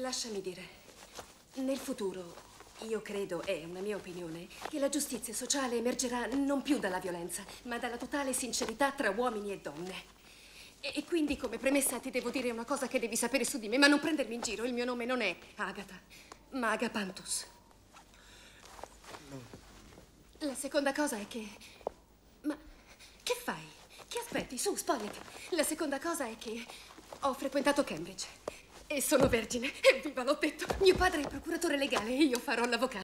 Lasciami dire, nel futuro io credo, è una mia opinione, che la giustizia sociale emergerà non più dalla violenza, ma dalla totale sincerità tra uomini e donne. E, quindi come premessa ti devo dire una cosa che devi sapere su di me, ma non prendermi in giro, il mio nome non è Agata, ma Agapantus. La seconda cosa è che... Ma che fai? Che aspetti? Su, spogliati. La seconda cosa è che ho frequentato Cambridge. E sono vergine. Evviva, l'ho detto. Mio padre è procuratore legale e io farò l'avvocato.